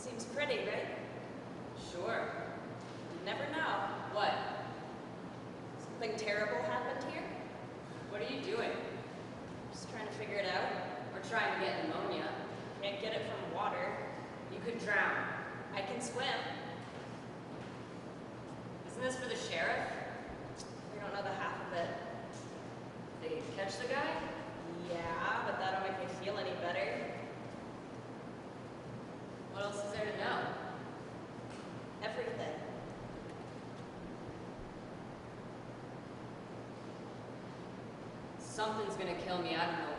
Seems pretty, right? something's gonna kill me, I don't know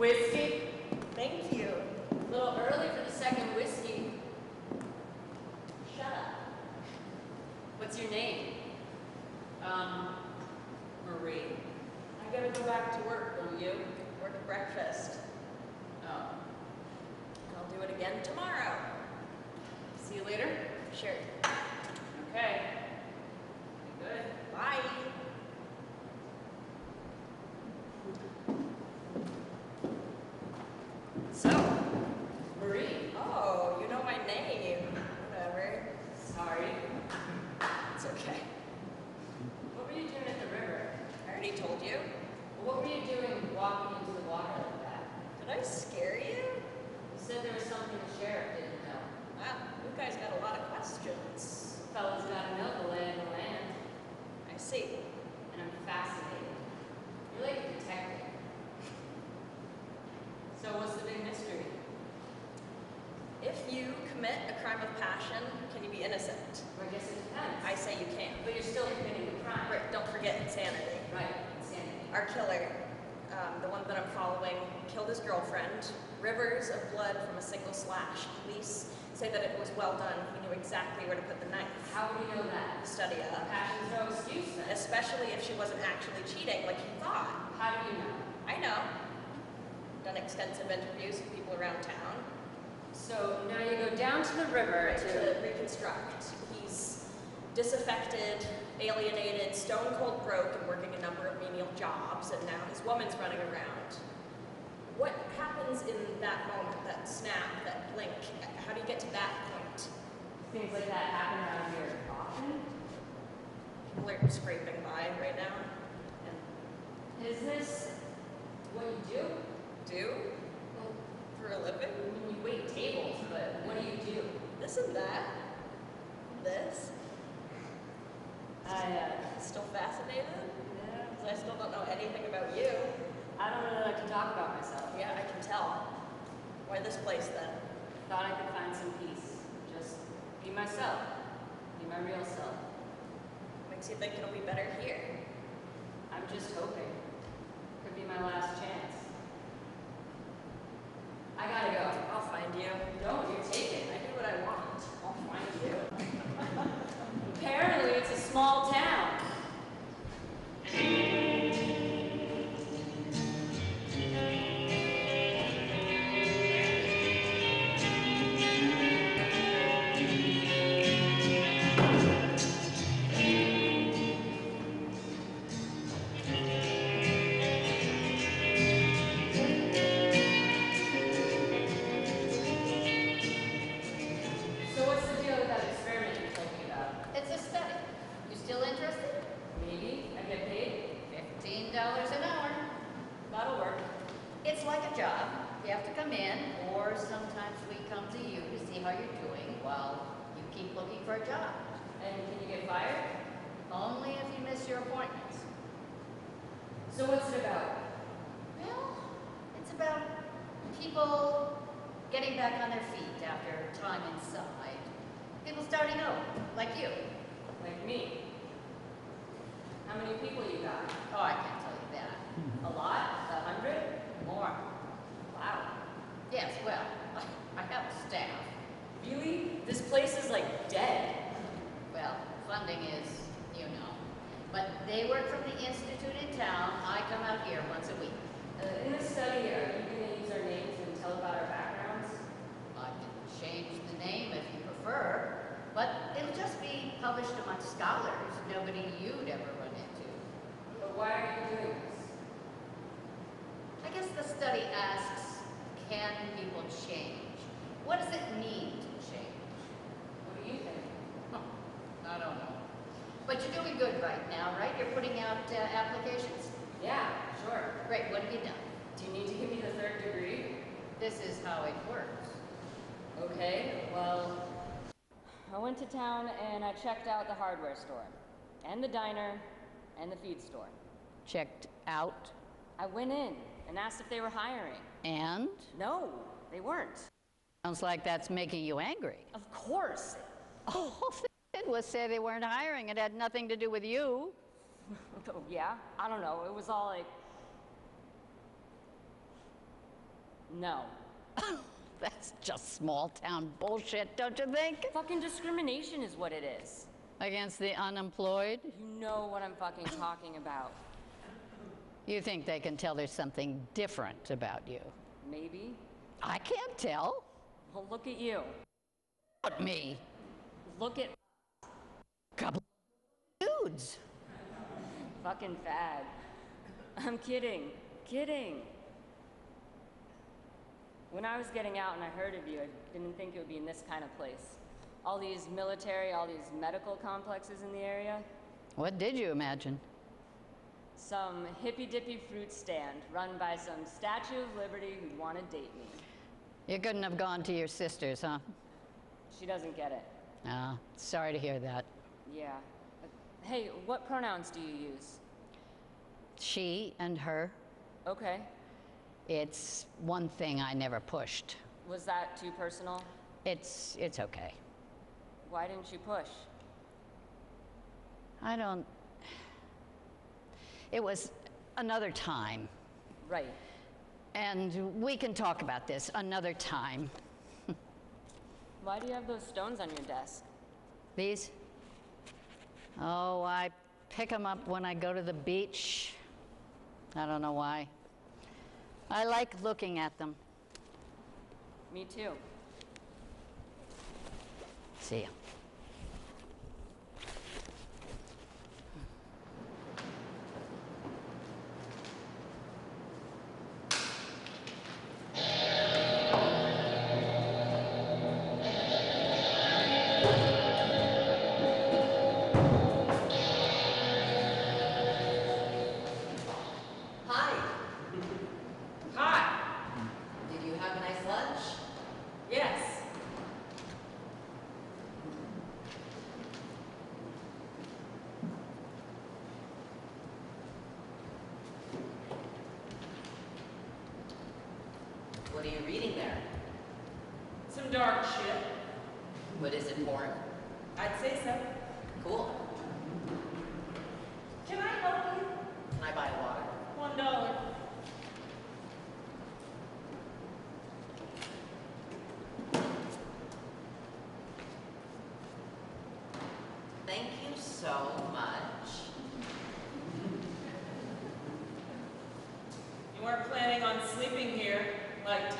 Whiskey? Thank you. A little early for the second whiskey. Shut up. What's your name? Um, Marie. I gotta go back to work, don't you? Work at breakfast. Oh. I'll do it again tomorrow. See you later? Sure. Okay. Good. Bye. So, Marie. Oh, you know my name. Whatever. Sorry. It's okay. What were you doing at the river? I already told you. What were you doing walking into the water like that? Did I scare you? You said there was something the sheriff didn't know. Wow, you guys got a lot of questions. Fellas gotta know the lay of the land, I see. and I'm fascinated. You're like a detective. So what's the big mystery? If you commit a crime of passion, can you be innocent? Well, I guess it depends. I say you can. But you're still committing a crime. Rick, don't forget insanity. Right, insanity. Our killer, um, the one that I'm following, killed his girlfriend. Rivers of blood from a single slash. Police say that it was well done. He knew exactly where to put the knife. How would you know that? Study up. Passion's no excuse then. Especially if she wasn't actually cheating like he thought. How do you know? I know. Done extensive interviews with people around town. So now you go down to the river to to. reconstruct. He's disaffected, alienated, stone cold broke, and working a number of menial jobs, and now his woman's running around. What happens in that moment, that snap, that blink? How do you get to that point? Things like that happen around here often. People are scraping by right now. Is this what you do? do Well, for a living? I mean, you wait tables, but what do you do? This and that. This. I, uh, Still fascinated? Yeah. 'cause I still don't know anything about you. I don't really like to talk about myself. Yeah, I can tell. Why this place then? Thought I could find some peace. Just be myself. Be my real self. Makes you think it'll be better here. I'm just hoping. My last chance. I gotta go. I'll find you. Don't, you're taken. I do what I want. I'll find you. Apparently, it's a small town. I checked out the hardware store, and the diner, and the feed store. Checked out I went in and asked if they were hiring. and? No, they weren't. Sounds like that's making you angry. Of course. All they did was say they weren't hiring. It had nothing to do with you. Oh, yeah? I don't know. It was all like. No. That's just small town bullshit, don't you think? Fucking discrimination is what it is. Against the unemployed? You know what I'm fucking talking about. You think they can tell there's something different about you? Maybe. I can't tell. Well, look at you. About me. Look at Couple dudes. fucking fad. I'm kidding. Kidding. When I was getting out and I heard of you, I didn't think it would be in this kind of place. All these military, all these medical complexes in the area. What did you imagine? Some hippy dippy fruit stand run by some Statue of Liberty who'd want to date me. You couldn't have gone to your sister's, huh? She doesn't get it. Ah, sorry to hear that. Yeah. Hey, what pronouns do you use? She and her, Okay. It's one thing I never pushed. Was that too personal? It's, it's okay. Why didn't you push? I don't. It was another time. Right. And we can talk about this another time. Why do you have those stones on your desk? These? Oh, I pick them up when I go to the beach. I don't know why. I like looking at them. Me too. See ya. Like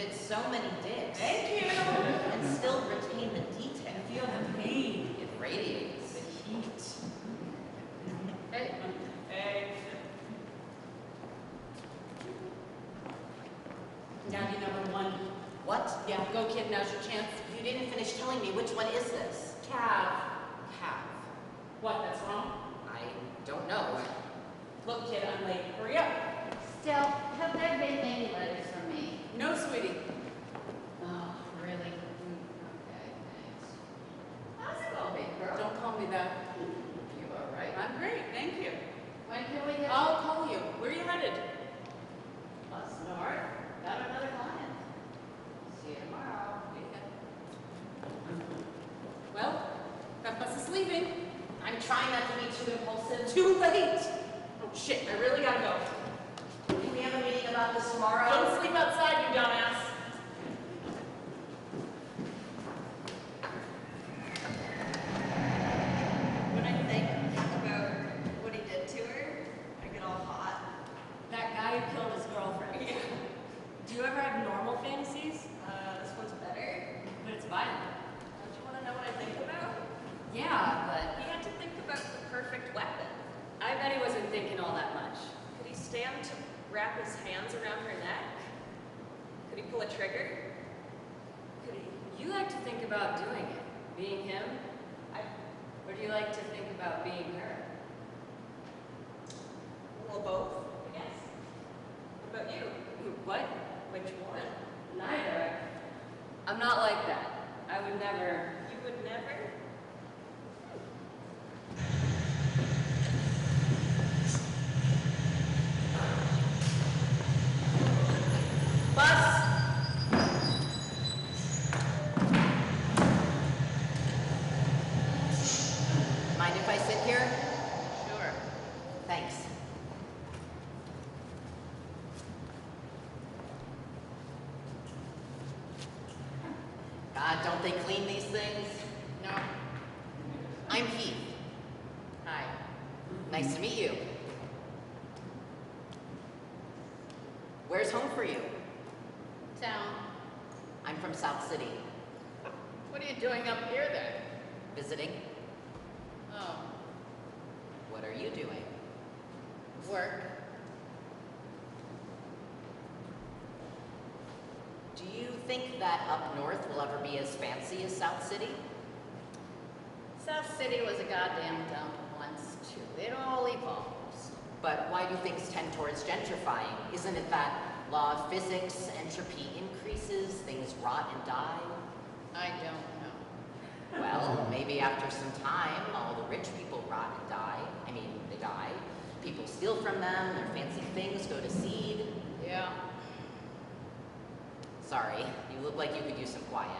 fit so many dicks. Thank you. And still retain the detail. I feel the pain. It radiates. The heat. Hey. Hey. Daddy number one. What? Yeah, go kid, now's your chance. You didn't finish telling me which one is this? Calf. Calf. What, that's wrong? I don't know. Look, kid, I'm late. Hurry up. Still, have that baby. things be as fancy as South City. South City was a goddamn dump once too. It all evolves. But why do things tend towards gentrifying? Isn't it that law of physics, entropy increases, things rot and die? I don't know. Well, maybe after some time, all the rich people rot and die. I mean, they die. People steal from them, their fancy things go to seed. Yeah. Sorry, you look like you could use some quiet.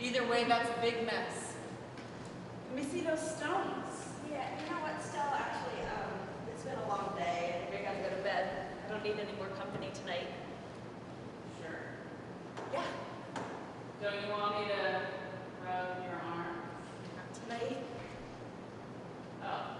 Either way, that's a big mess. Let me see those stones. Yeah, you know what, Stella, actually, um, it's been a long day, and I think I'm going to bed. I don't need any more company tonight. Sure. Yeah. Don't you want me to rub your arm? Not tonight. Oh.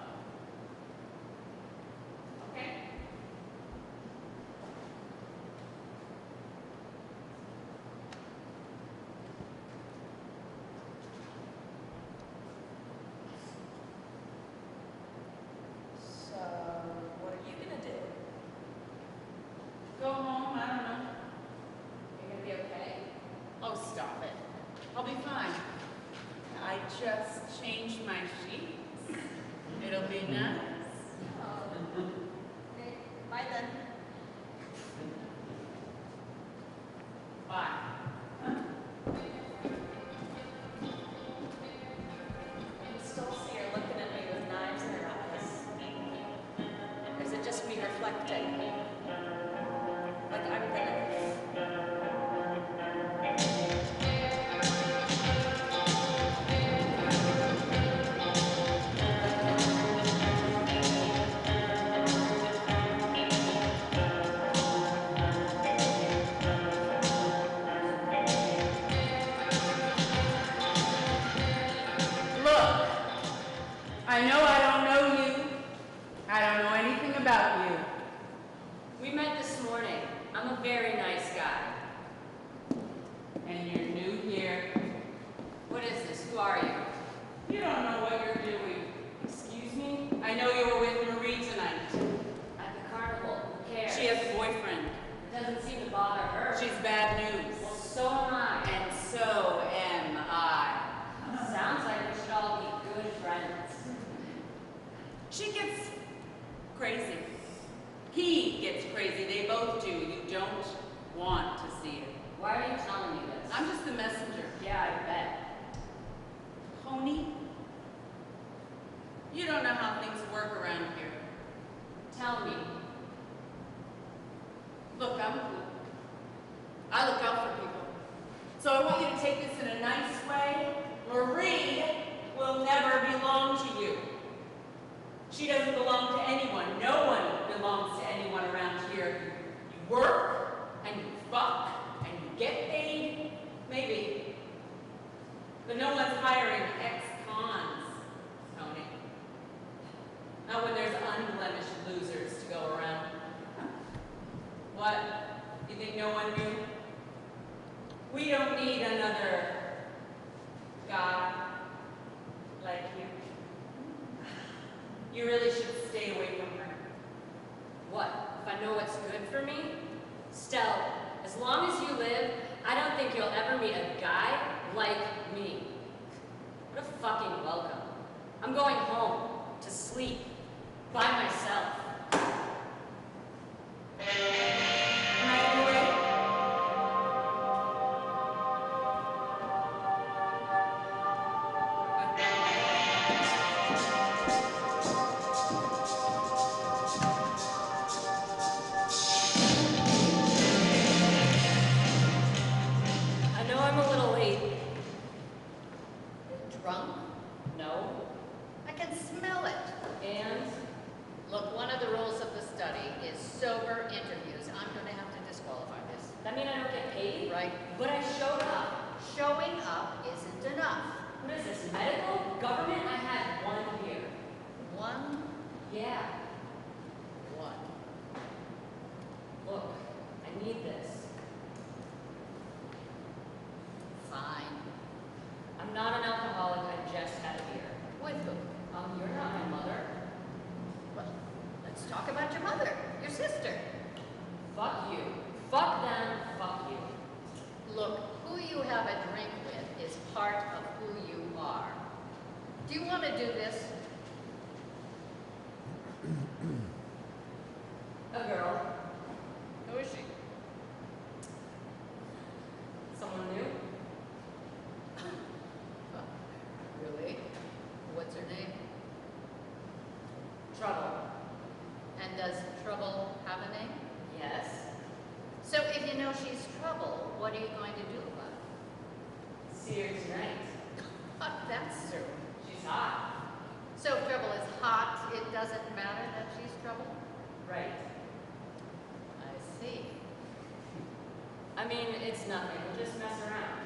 It's nothing. We'll just mess around.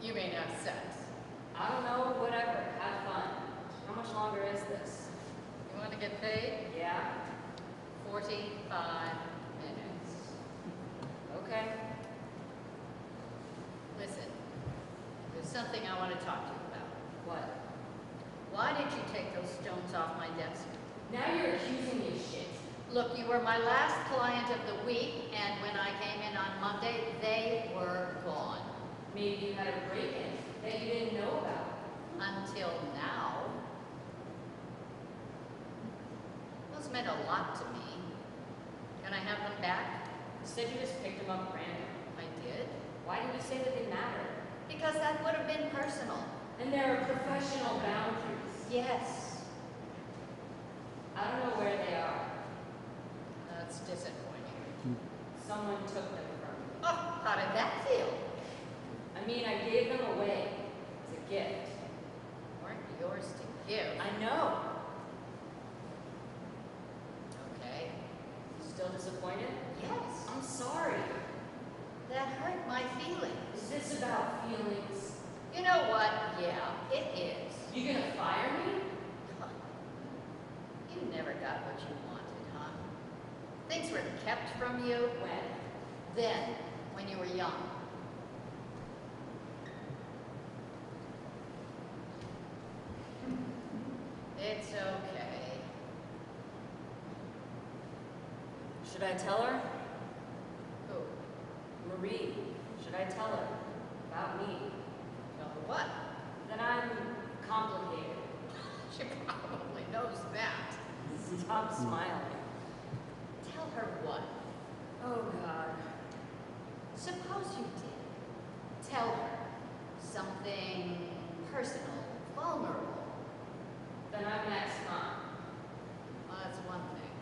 You mean have sex? I don't know, whatever. Have fun. How much longer is this? You want to get paid? Yeah? Forty-five minutes. Okay. Listen, there's something I want to talk to you about. What? Why did you take those stones off my desk? Now you're accusing me of shit. Look, you were my last client of the week, and when I came in on Monday, they were gone. Maybe you had a break-in that you didn't know about. Until now. Those meant a lot to me. Can I have them back? You said you just picked them up randomly. I did. Why did you say that they matter? Because that would have been personal. And there are professional boundaries. Yes. I don't know where they are. That's disappointing. Someone took them from me. Oh, how did that feel? I mean, I gave them away as a gift. Weren't yours to give. I know. Okay. Still disappointed? Yes. I'm sorry. That hurt my feelings. Is this about feelings? You know what? Yeah, it is. You gonna fire me? You never got what you wanted? Things were kept from you When? then, when you were young. It's okay. Should I tell her? Who? Marie. Should I tell her? About me. Tell her what? That I'm complicated. She probably knows that. Stop smiling. Tell her what? Oh, God. Suppose you did. Tell her something personal, vulnerable. Then I'm next con. Well, that's one thing.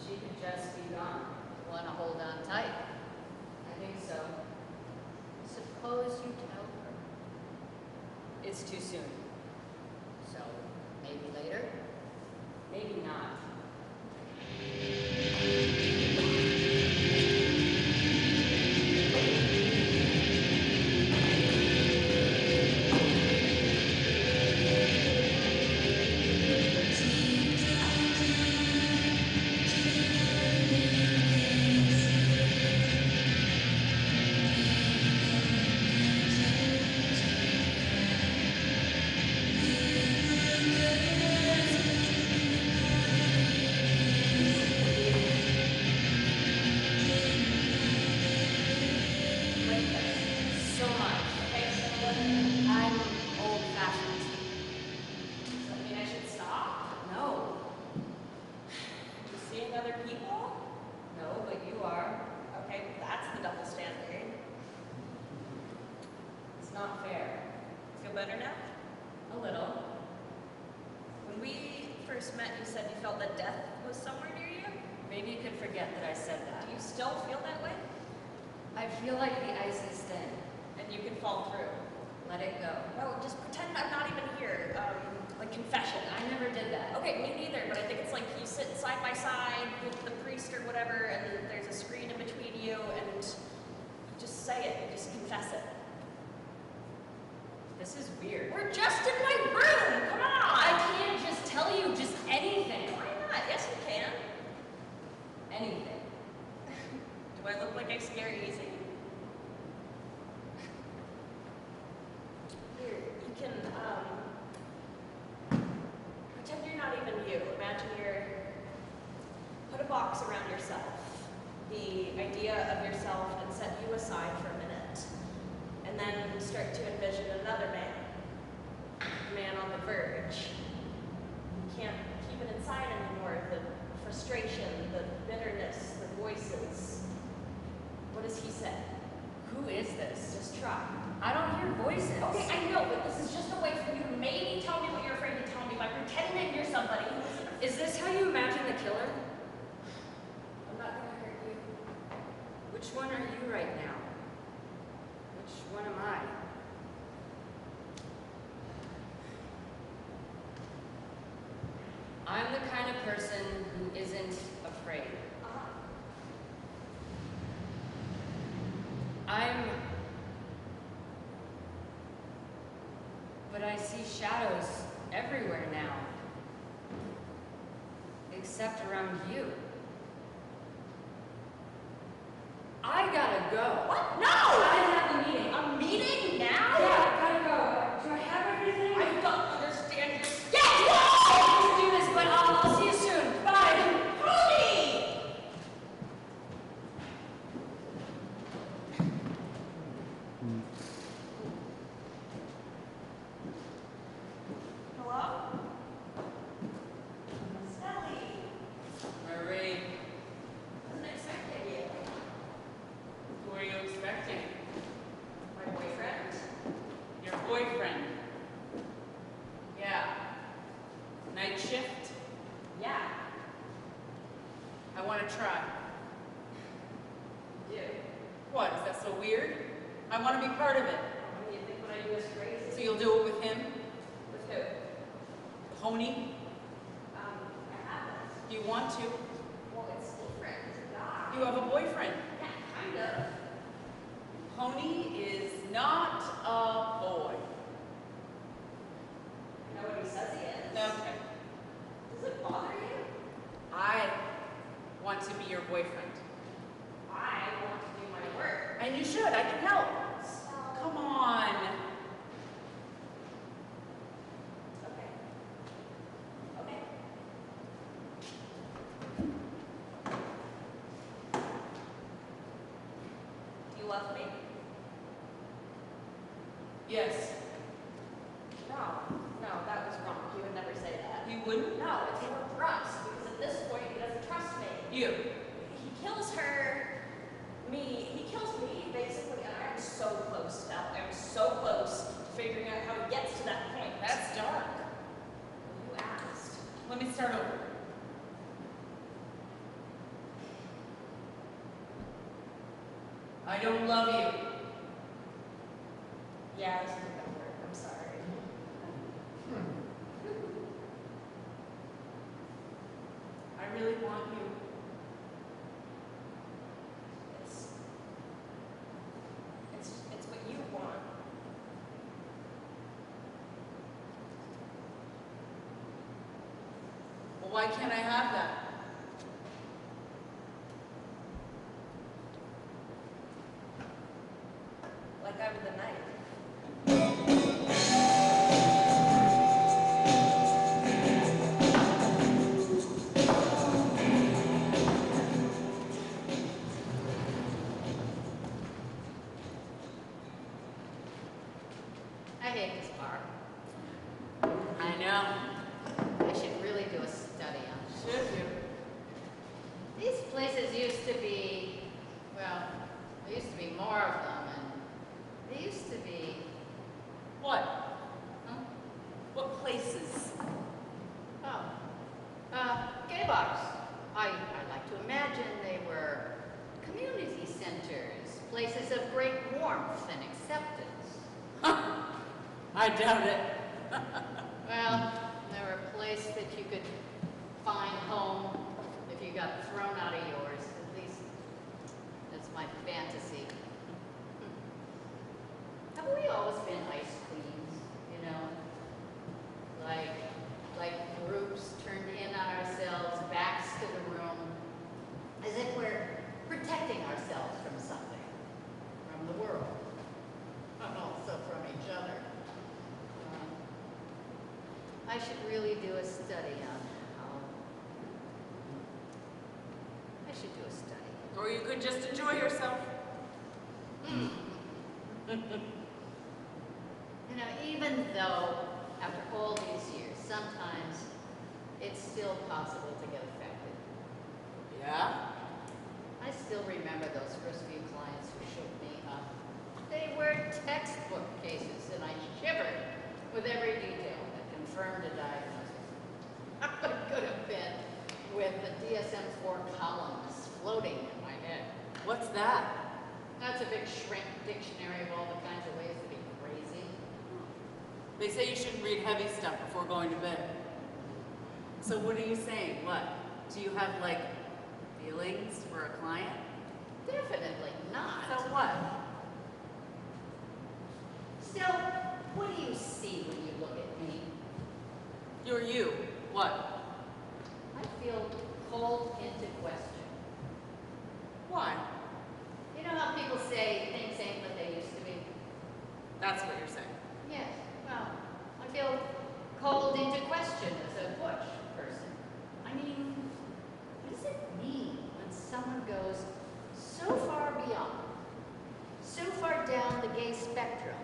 She could just be gone. Want to hold on tight. I think so. Suppose you tell her. It's too soon. So, maybe later? Maybe not. あれ? Better now? A little. When we first met, you said you felt that death was somewhere near you. Maybe you could forget that I said that. Do you still feel that way? I feel like the ice is thin. And you can fall through? Let it go. No, just pretend I'm not even here. Um, like confession. I never did that. Okay, me neither, but I think it's like you sit side by side with the priest or whatever, and there's a screen in between you, and just say it, just confess it. This is weird. We're just in my room! Come on! I can't just tell you just anything. Why not? Yes, you can. Anything. Do I look like I scare easy? Here, you can, um, pretend you're not even you. Imagine you're, put a box around yourself, the idea of yourself, and set you aside for a minute. And then start to envision another man, a man on the verge. You can't keep it inside anymore, the frustration, the bitterness, the voices. What does he say? Who is this? Just try. I don't hear voices. Okay, I know, but this is just a way for you to maybe tell me what you're afraid to tell me by pretending that you're somebody. Is this how you imagine the killer? I'm not gonna hurt you. Which one are you right now? What am I? I'm the kind of person who isn't afraid. Uh-huh. I'm... But I see shadows everywhere now. Except around you. I gotta go. What? No! I have a meeting. A meeting now? Yeah, I gotta go. Do I have everything? I don't understand your Yeah, I need to do this, but I'll, I'll see you soon. Bye. Cody! Hello? Sally. Marie, Wasn't expecting you. who are you expecting? My boyfriend? Your boyfriend? Yeah. Night shift? Yeah. I want to try. You. What, is that so weird? I want to be part of it. Oh, you think what I do is crazy? So you'll do it with him? With who? Pony? Um, I haven't. You want to? Well, it's different. It's a guy. You have a boyfriend. Yeah, kind of. Pony is not a boy. I know what he says he is. Okay. Does it bother you? I want to be your boyfriend. I want to do my work. And you should, I can help. Come on. Okay. Okay. Do you love me? Yes. No. No, that was wrong. He would never say that. You wouldn't? No, it's more trust, because at this point, he doesn't trust me. You. He kills her, me, he kills me, basically, and I'm so close, Steph. I'm so close to figuring out how he gets to that point. That's dark. You asked. Let me start over. I don't love you. Yeah, this isn't gonna work. I'm sorry. I really want you. It's, it's, it's what you want. Well, why can't I have that? I doubt it. Well, they were a place that you could find home if you got thrown out of yours. At least, that's my fantasy. Have we always been ice queens, you know? Like, like groups turned in on ourselves, backs to the room, as if we're protecting ourselves from something, from the world, and also from each other. Um, I should really do a study on how. I should do a study. Or could just enjoy yourself. You know, even though after all these years, sometimes it's still possible to get affected. Yeah? I still remember those first few clients who shook me up. They were textbook cases, and I shivered with every detail that confirmed a diagnosis. How it could have been with the DSM-4 columns floating in my head. What's that? That's a big shrink dictionary of all the kinds of ways to be crazy. They say you shouldn't read heavy stuff before going to bed. So what are you saying? What? Do you have like feelings for a client? Definitely not. So what? Still, what do you see when you look at me? You're you. What? I feel called into question. Why? You know how people say things ain't what they used to be? That's what you're saying. Yes, well, I feel called into question as a butch person. I mean, what does it mean when someone goes so far beyond, so far down the gay spectrum,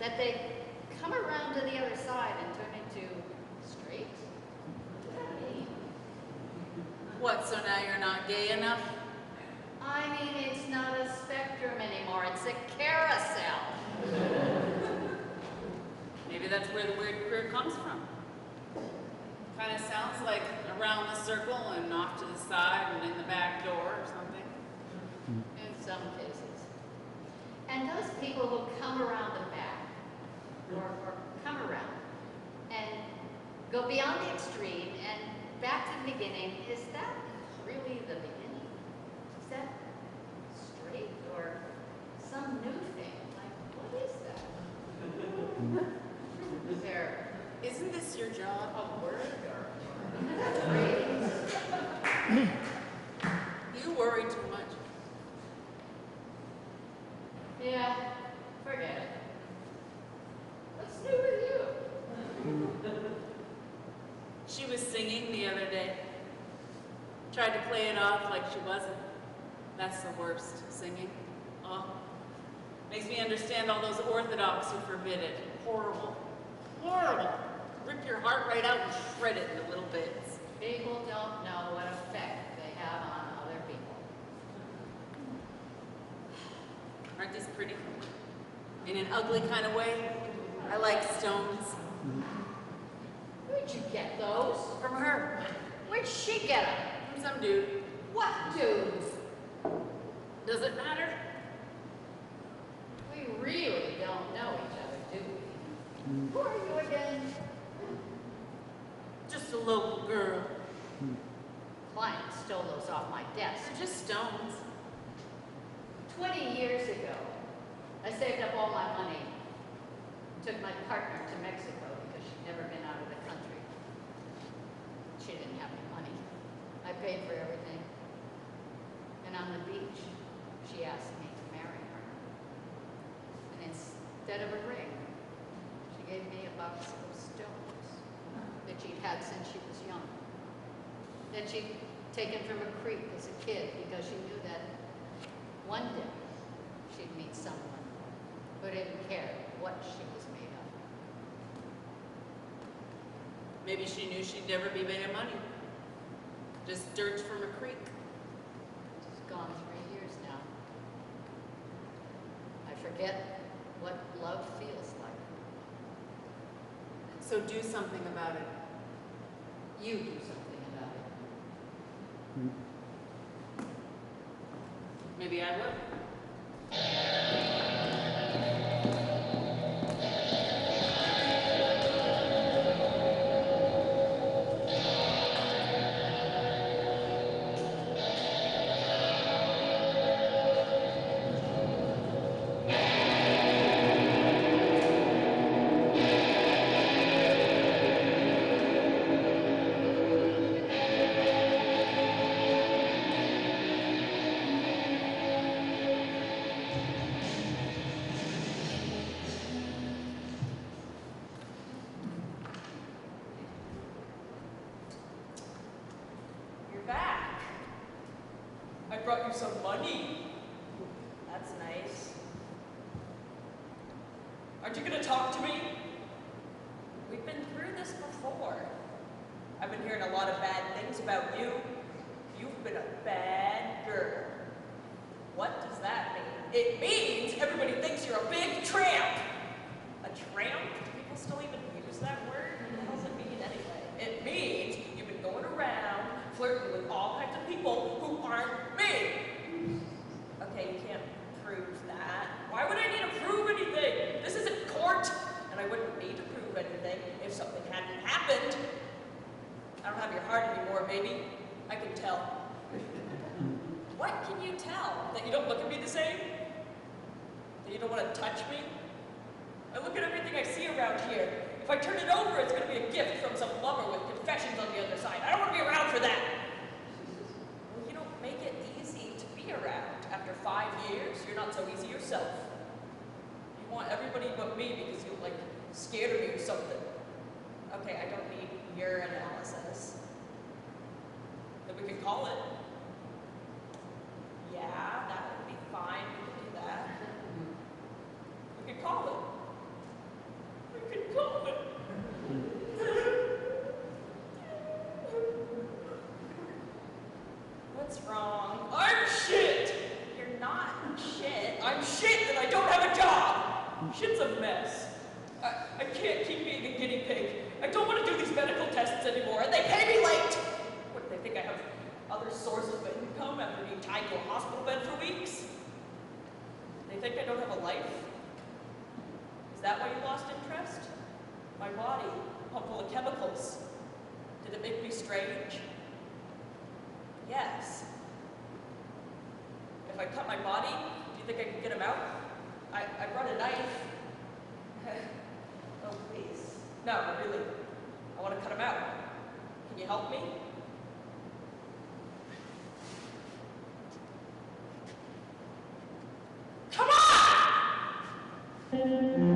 that they come around to the other side and turn into straight? What does that mean? What, so now you're not gay enough? I mean, it's not a spectrum anymore, it's a carousel. Maybe that's where the weird queer comes from. Kind of sounds like around the circle and off to the side and in the back door or something. In some cases. And those people who come around the back, or, or come around, and go beyond the extreme and back to the beginning, is that really the beginning? Is that straight or some new thing? Like, what is that? Is there Isn't this your job? a work or? You worry too much. Yeah, forget it. What's new with you? She was singing the other day. Tried to play it off like she wasn't. That's the worst, singing. Makes me understand all those Orthodox who forbid it. Horrible. Horrible. Rip your heart right out and shred it into little bits. People don't know what effect they have on other people. Aren't these pretty? In an ugly kind of way. I like stones. Where'd you get those? From her. Where'd she get them? From some dude. What dudes? Does it matter? We really don't know each other, do we? Who are you again? Just a local girl. Client stole those off my desk. They're just stones. Twenty years ago, I saved up all my money, took my partner to Mexico because she'd never been out of the country. She didn't have any money. I paid for everything. And on the beach, she asked me to marry her. And instead of a ring, she gave me a box of stones that she'd had since she was young. That she'd taken from a creek as a kid because she knew that one day she'd meet someone who didn't care what she was made of. Maybe she knew she'd never be made of money. Just dirt from a creek. It's gone three years now. I forget what love feels like. So do something about it. You do something about it. Hmm. Maybe I will. Mess. I, I can't keep being a guinea pig. I don't want to do these medical tests anymore, and they pay me late! What, do they think I have other sources of income after being tied to a hospital bed for weeks? They think I don't have a life? Is that why you lost interest? My body, full of chemicals. Did it make me strange? Yes. If I cut my body, do you think I could get him out? I, I brought a knife. Oh, please. No, really. I want to cut him out. Can you help me? Come on!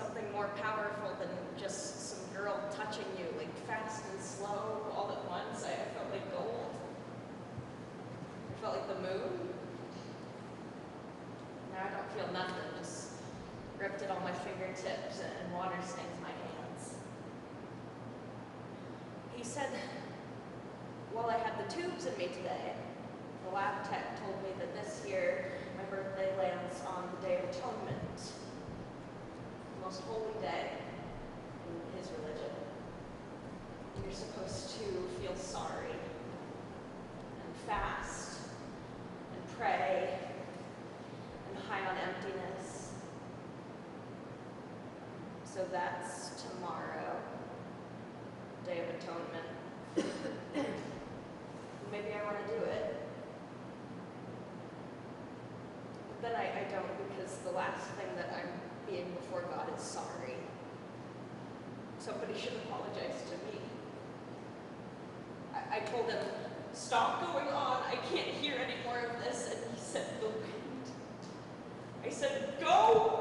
Something more powerful than just some girl touching you, like fast and slow all at once. I, I felt like gold. I felt like the moon. Now I don't feel nothing, just ripped it on my fingertips and water stains my hands. He said, while I had the tubes in me today, the lab tech told me that this year my birthday lands on the Day of Atonement, most holy day in his religion. You're supposed to feel sorry and fast and pray and high on emptiness. So that's tomorrow, Day of Atonement. Maybe I want to do it. But I, I don't because the last thing that I'm before God is sorry. Somebody should apologize to me. I, I told him, stop going on, I can't hear any more of this, and he said, the wind. I said, go!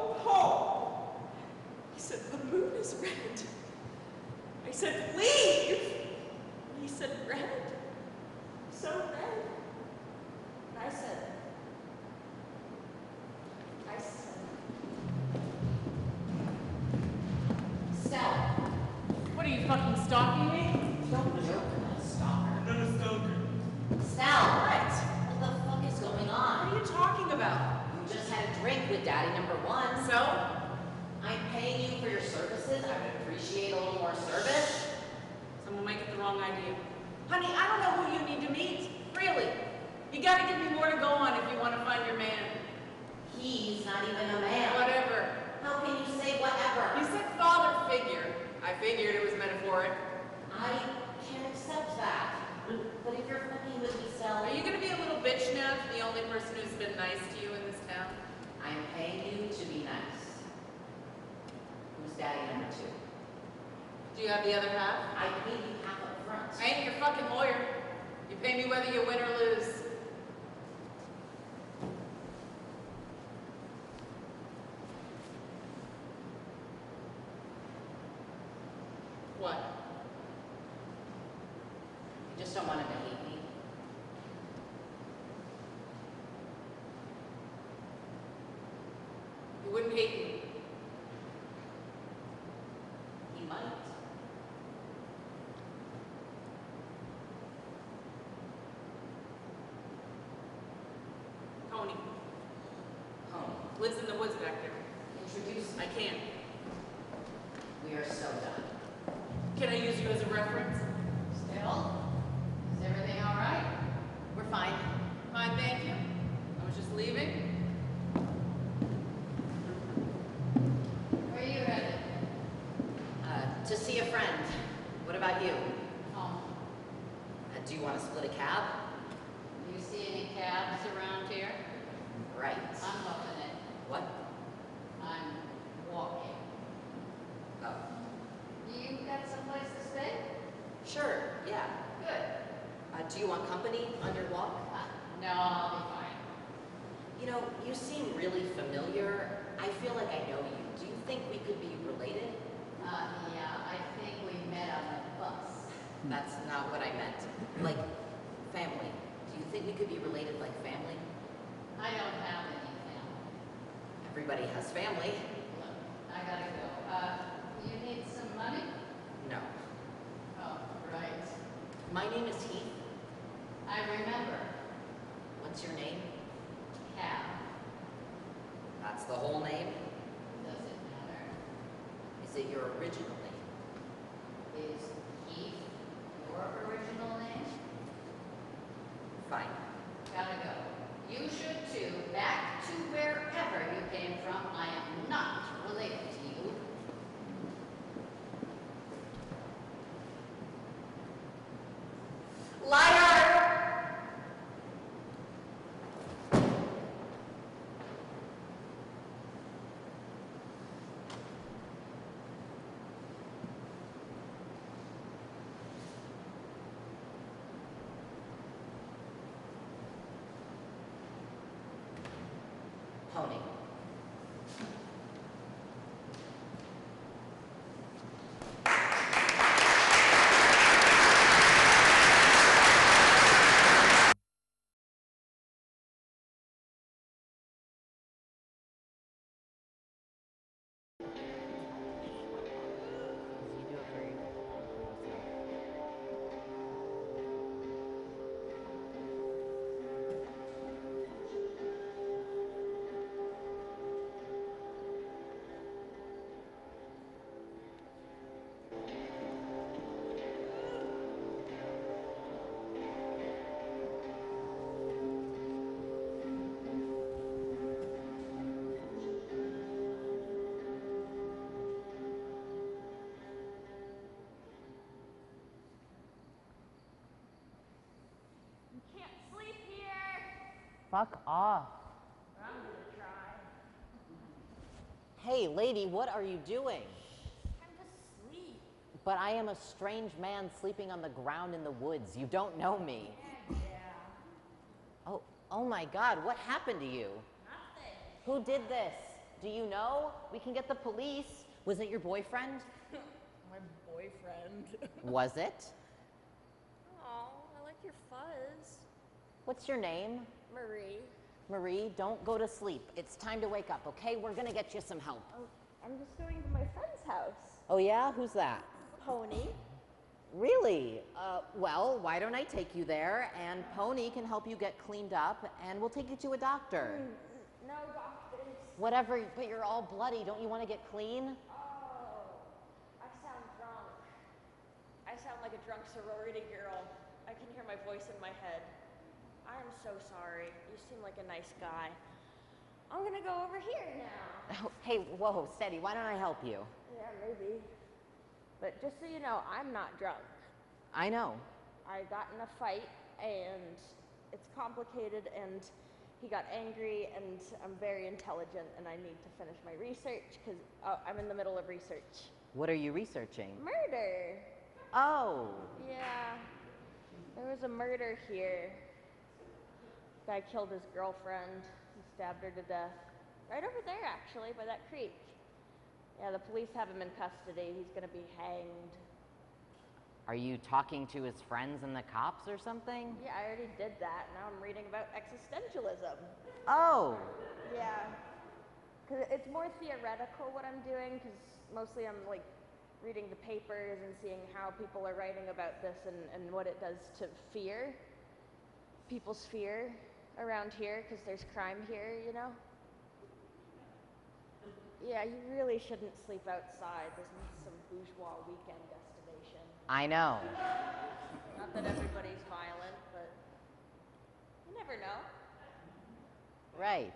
woods back there. Introduce me. I can. We are so done. Can I use you as a reference? Still? Is everything all right? We're fine. Fine, thank you. I was just leaving. honing. Fuck off. I'm gonna try. Hey, lady, what are you doing? I'm just sleep. But I am a strange man sleeping on the ground in the woods. You don't know me. Yeah. Oh, oh my God, what happened to you? Nothing. Who did this? Do you know? We can get the police. Was it your boyfriend? my boyfriend. Was it? Oh, I like your fuzz. What's your name? Marie. Marie, don't go to sleep. It's time to wake up, okay? We're gonna get you some help. Oh, I'm just going to my friend's house. Oh, yeah? Who's that? Pony. Really? Uh, well, why don't I take you there and Pony can help you get cleaned up and we'll take you to a doctor. No doctors. Whatever, but you're all bloody. Don't you want to get clean? Oh, I sound drunk. I sound like a drunk sorority girl. I can hear my voice in my head. I'm so sorry. You seem like a nice guy. I'm gonna go over here now. Oh, hey, whoa, steady. Why don't I help you? Yeah, maybe. But just so you know, I'm not drunk. I know. I got in a fight and it's complicated and he got angry and I'm very intelligent and I need to finish my research because oh, I'm in the middle of research. What are you researching? Murder. Oh, Yeah. There was a murder here. Guy killed his girlfriend. He stabbed her to death. Right over there, actually, by that creek. Yeah, the police have him in custody. He's gonna be hanged. are you talking to his friends and the cops or something? Yeah, I already did that. Now I'm reading about existentialism. Oh, Yeah. Because it's more theoretical what I'm doing, because mostly I'm like reading the papers and seeing how people are writing about this and, and what it does to fear, people's fear around here, because there's crime here, you know? Yeah, you really shouldn't sleep outside. This is some bourgeois weekend destination. I know. Not that everybody's violent, but you never know. Right.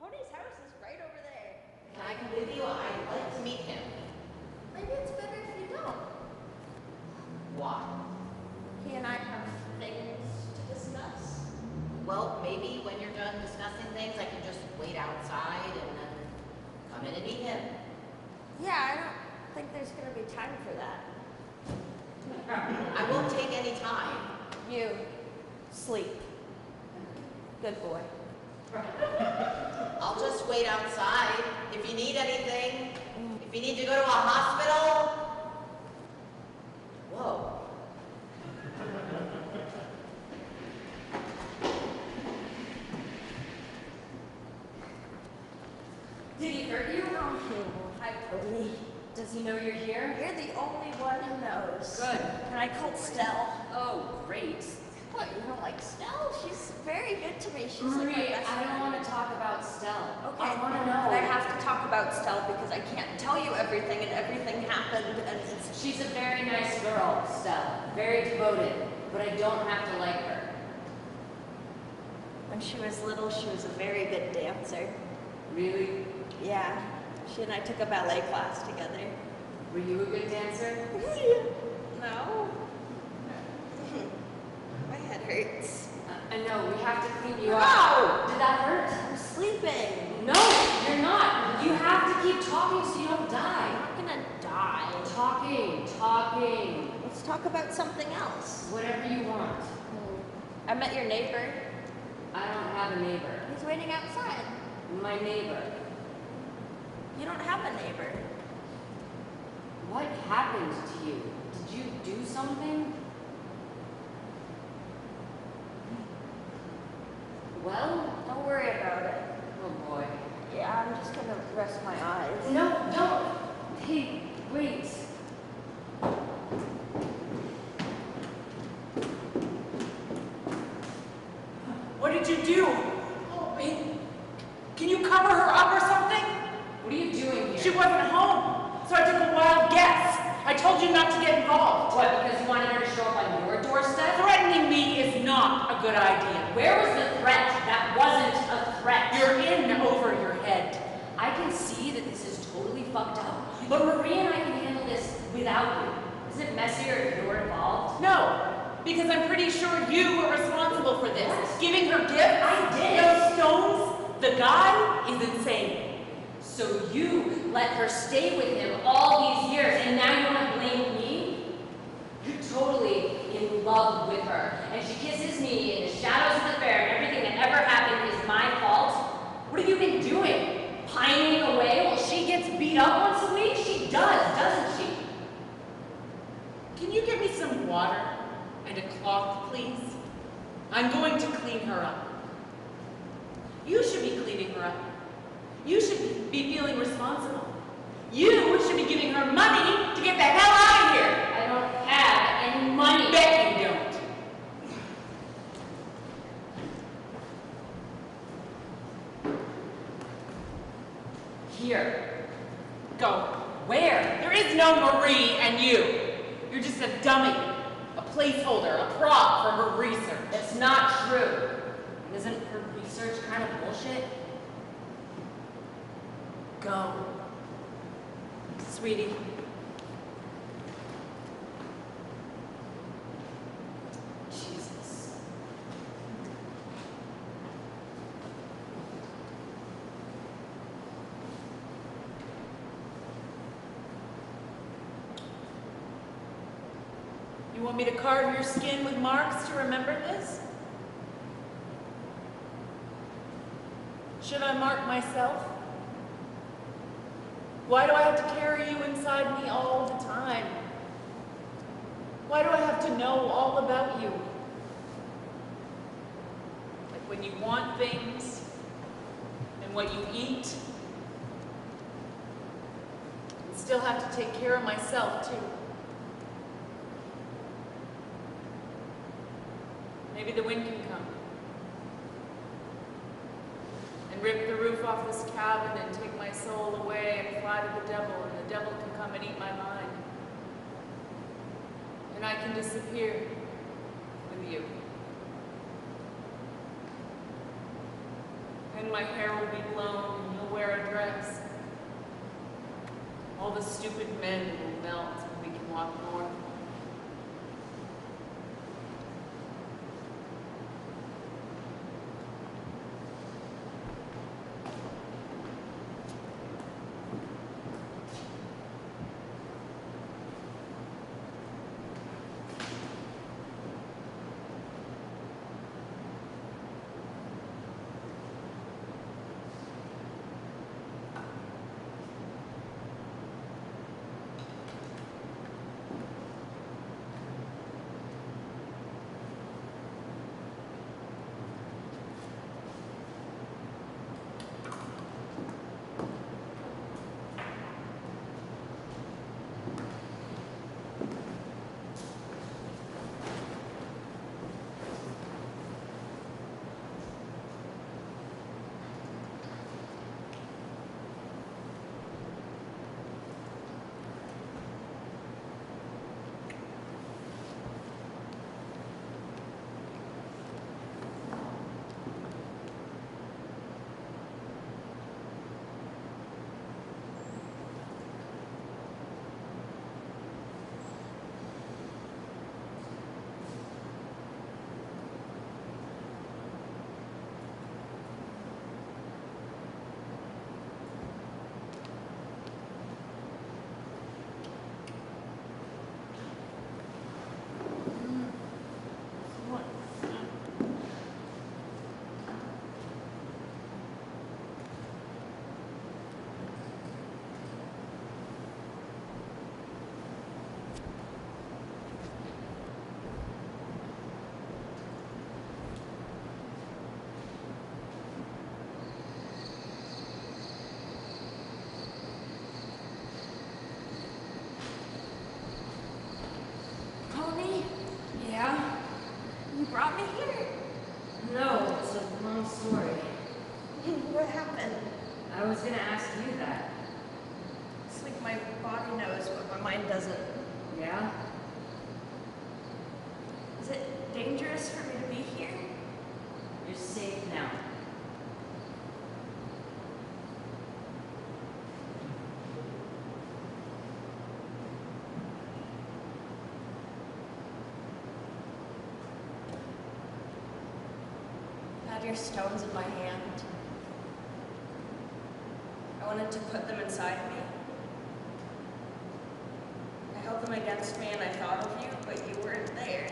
Pony's house is right over there. Can I come with you? I'd like to meet him. Maybe it's better if you don't. Why? He and I have things to discuss. Well, maybe when you're done discussing things, I can just wait outside and then come in and meet him. Yeah, I don't think there's gonna be time for that. I won't take any time. You sleep. Good boy. I'll just wait outside. If you need anything, mm. if you need to go to a hospital. Whoa. Did he hurt you? Hi, Pony. Does he know you're here? You're the only one who knows. Good. And I called Stell. Oh, great. What, you don't like Stell? She's very good to me. She's like Marie, best I don't want to talk about Stella. Okay. I want to know. But I have to talk about Stell because I can't tell you everything and everything happened and it's She's a very nice girl, Stella. Very devoted. But I don't have to like her. When she was little, she was a very good dancer. Really? Yeah. She and I took a ballet class together. Were you a good dancer? no. My head hurts. I I know, we have to clean you No! up. Did that hurt? I'm sleeping. No, you're not. You have to keep talking so you don't die. I'm not gonna die. Talking, talking. Let's talk about something else. Whatever you want. I met your neighbor. I don't have a neighbor. He's waiting outside. My neighbor. You don't have a neighbor. What happened to you? Did you do something? Well, Don't worry about it. oh boy. Yeah, I'm just gonna rest my eyes. No, don't. Hey, wait. What did you do? I mean, can you cover her up or something? What are you doing here? She wasn't home, so I took a wild guess. I told you not to get involved. What, because you wanted her to show up on your doorstep? Threatening me is not a good idea. Where was the threat? That wasn't a threat. You're in over your head. I can see that this is totally fucked up, but Marie and I can handle this without you. Is it messier if you're involved? No, because I'm pretty sure you were responsible for this. What? Giving her gifts? I did. Those stones? The guy is insane. So you let her stay with him all these years, and now you want to blame me? You're totally in love with her, and she kisses me in the shadows of the fair, and everything that ever happened is my fault. What have you been doing? Pining away while she gets beat up once a week? She does, doesn't she? Can you get me some water and a cloth, please? I'm going to clean her up. You should be cleaning her up. You should be feeling responsible. You should be giving her money to get the hell out of here. I don't any money. Bet you don't. Here. Go. Where? There is no Marie and you. You're just a dummy, a placeholder, a prop for her research. That's not true. Isn't her research kind of bullshit? Go. Sweetie. You want me to carve your skin with marks to remember this? Should I mark myself? Why do I have to carry you inside me all the time? Why do I have to know all about you? Like when you want things and what you eat. And still have to take care of myself too. Maybe the wind can come. And rip the roof off this cabin and take my soul away and fly to the devil, and the devil can come and eat my mind. And I can disappear with you. And my hair will be blown, and you'll wear a dress. All the stupid men will melt, and we can walk north. What happened? I was gonna ask you that. It's like my body knows, but my mind doesn't. Yeah? Is it dangerous for me to be here? You're safe now. I had your stones in my hand. I wanted to put them inside me. I held them against me and I thought of you, but you weren't there.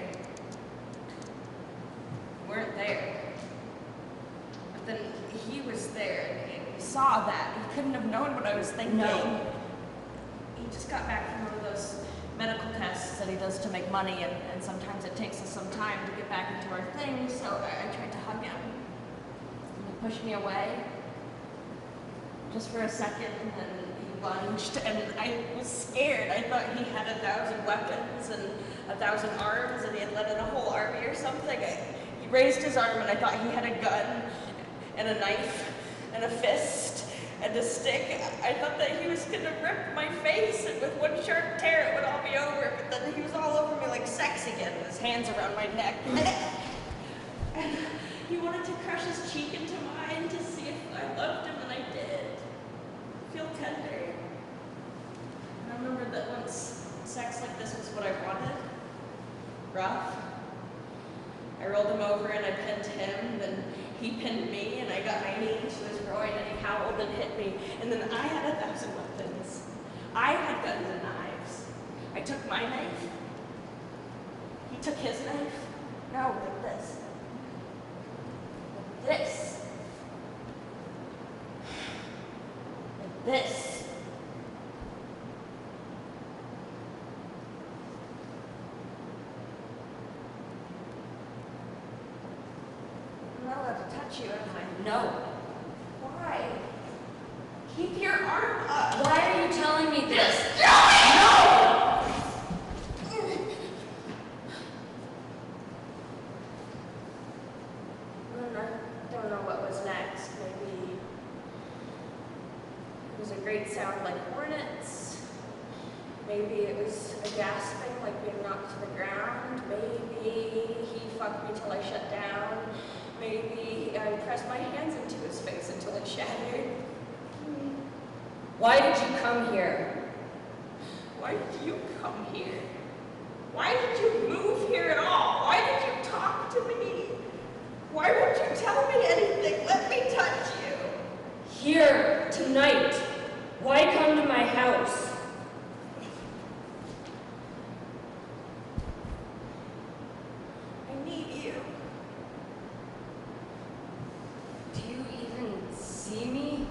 You weren't there. But then he was there and he saw that. He couldn't have known what I was thinking. No. He just got back from one of those medical tests that he does to make money, and, and sometimes it takes us some time to get back into our thing, so I, I tried to hug him. And he pushed me away just for a second, and then he lunged, and I was scared. I thought he had a thousand weapons and a thousand arms, and he had let in a whole army or something. I, he raised his arm, and I thought he had a gun and a knife and a fist and a stick. I thought that he was gonna rip my face, and with one sharp tear, it would all be over. But then he was all over me like sex again, with his hands around my neck. and he wanted to crush his cheek into mine to see if I loved him, and I did. Feel tender. And I remember that once sex like this was what I wanted. Rough. I rolled him over and I pinned him, then he pinned me, and I got my knee into his groin, and he howled and hit me. And then I had a thousand weapons. I had guns and knives. I took my knife. He took his knife. No, like this. Like this. Like this. I'm not allowed to touch you, am I? No. Why? Keep your arm up. Why are you telling me this? I don't know, don't know what was next. Maybe it was a great sound like hornets. Maybe it was a gasping like being knocked to the ground. Maybe he fucked me till I shut down. Maybe I pressed my hands into his face until it shattered. Why did you come here? Why did you come here? Why did you move here at all? Why did you talk to me? Why won't you tell me anything? Let me touch you. Here, tonight. Why come to my house? I need you. Do you even see me?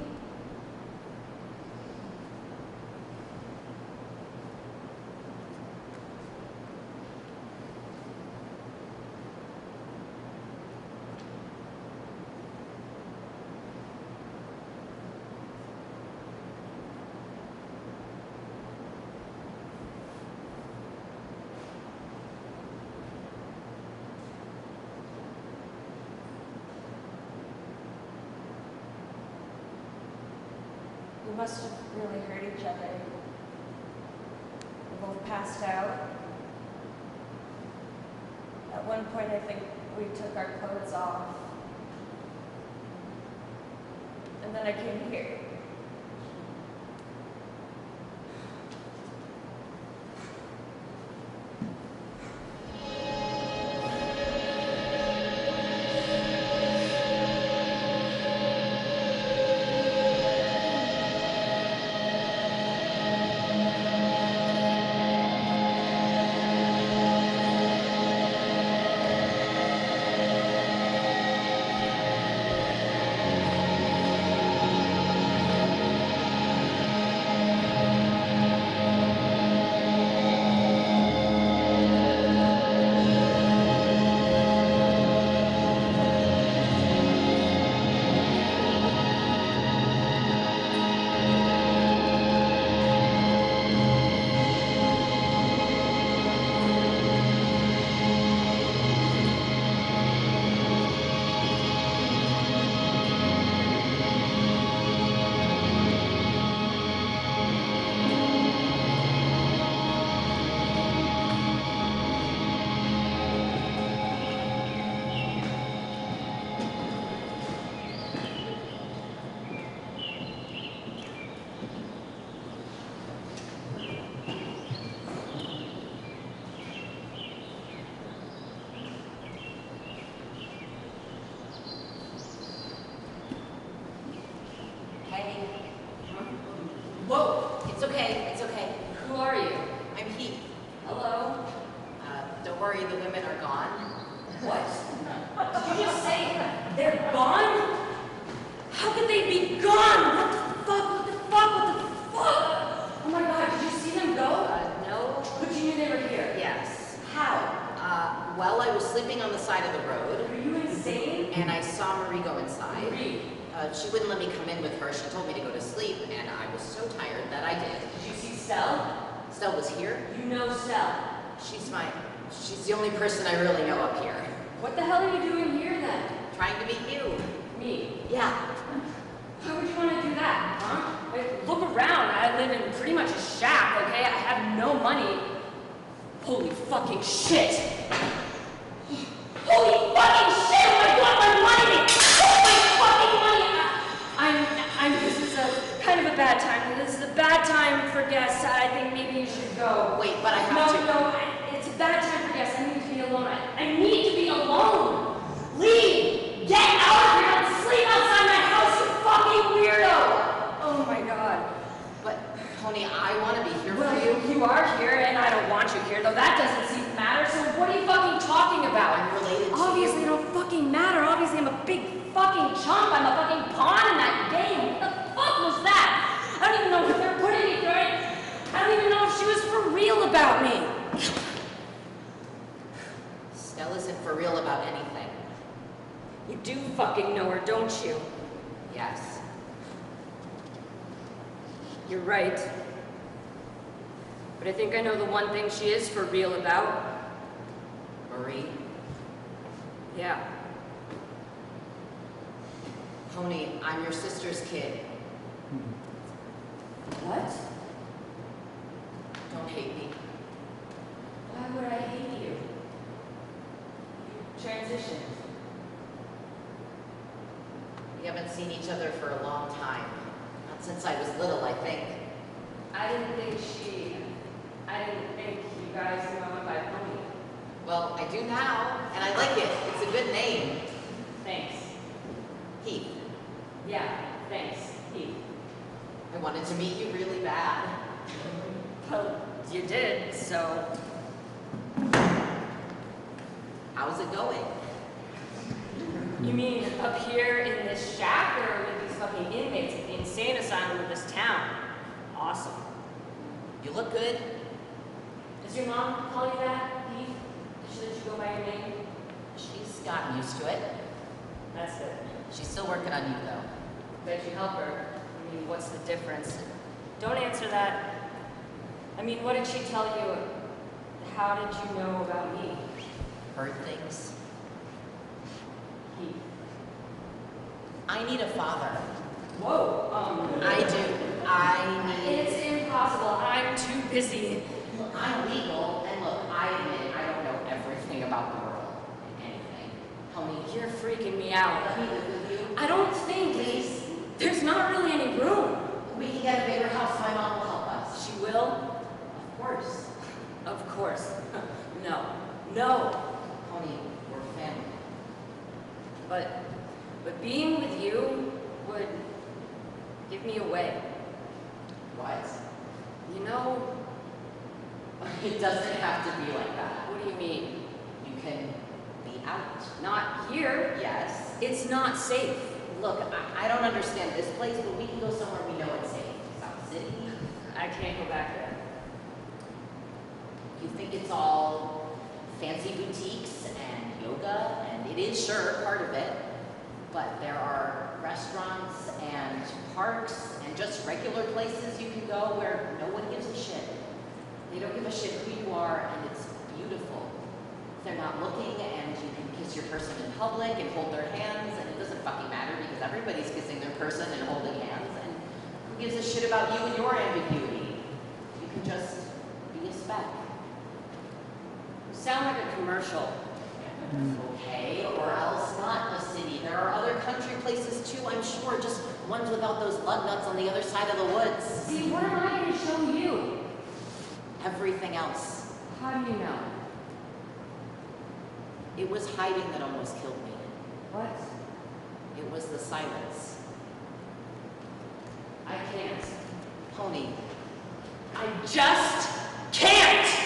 We must have really hurt each other. We both passed out. At one point, I think we took our clothes off. And then I came here. Live in pretty much a shack, okay? I have no money. Holy fucking shit! Holy fucking shit! Oh my god, my money! Oh my fucking money! I'm, I'm, this is a kind of a bad time. This is a bad time for guests. I think maybe you should go. Wait, but I have no, to. No, I, it's a bad time for guests. I need to be alone. I, I need to be alone. Leave! Get out of here! Don't sleep outside my house, you fucking weirdo! Oh my god. But, Tony, I want to be here Well, for you. you, you are here, and I don't want you here, though that doesn't seem to matter. So what are you fucking talking about? I'm related to Obviously, it don't fucking matter. Obviously, I'm a big fucking chump. I'm a fucking pawn in that game. What the fuck was that? I don't even know if they're putting me through it. I don't even know if she was for real about me. Stella isn't for real about anything. You do fucking know her, don't you? Yes. You're right. But I think I know the one thing she is for real about. Marie, Yeah. Tony, I'm your sister's kid. Mm-hmm. What? Don't hate me. Why would I hate you? You transitioned. We haven't seen each other for a long time. Not since I was little, I think. I didn't think she. I didn't think you guys knew I went by Pony. Well, I do now, and I like it. It's a good name. Thanks. Heath. Yeah, thanks, Heath. I wanted to meet you really bad. Well, you did, so. How's it going? You mean up here in this shack or with these fucking inmates at the insane asylum of this town? Awesome. You look good. Does your mom call you that, Heath? Did she let you go by your name? She's gotten used to it. That's it. She's still working on you, though. Bet you help her. I mean, what's the difference? Don't answer that. I mean, what did she tell you? How did you know about me? Heard things. He. I need a father. Whoa. Um. I do. I need. It's impossible. I'm too busy. I'm legal, and look, I admit I don't know everything about the world. and Anything. Tony, you're freaking me out. Let me live with you. I don't think Please. there's not really any room. We can get a bigger house. My mom will help us. She will? Of course. Of course. no. No. Honey, we're family. But, but being with you would give me away. What? You know, It doesn't have to be like that. what do you mean? You can be out. Not here. Yes. It's not safe. Look, I, I don't understand this place, but we can go somewhere we know it's safe. South City. I can't go back there. You think it's all fancy boutiques and yoga, and it is sure part of it, but there are restaurants and parks and just regular places you can go where no one gives a shit. They don't give a shit who you are, and it's beautiful. They're not looking, and you can kiss your person in public and hold their hands, and it doesn't fucking matter because everybody's kissing their person and holding hands, and who gives a shit about you and your ambiguity? You can just be a speck. You sound like a commercial. Okay, or else not a city. There are other country places too, I'm sure, just ones without those lug nuts on the other side of the woods. See, what am I going to show you? Everything else. How do you know? It was hiding that almost killed me. What? It was the silence. I can't. Pony, I just can't!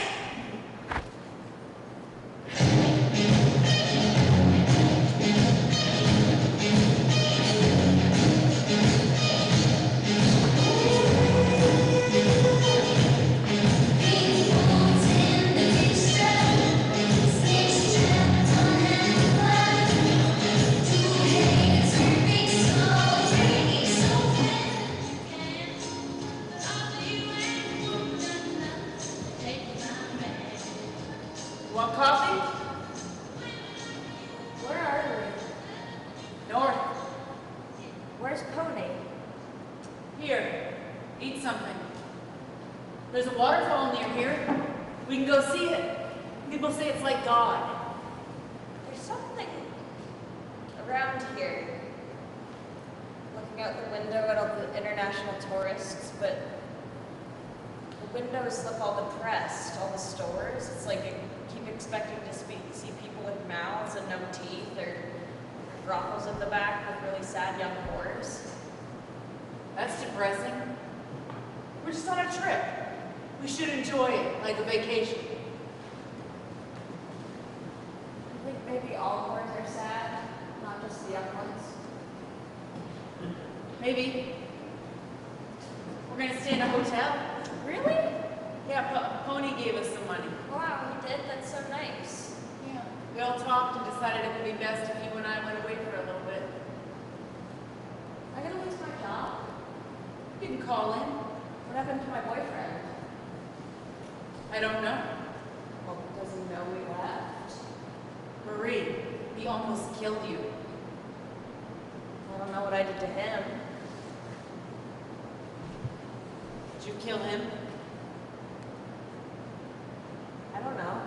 him. Did you kill him? I don't know.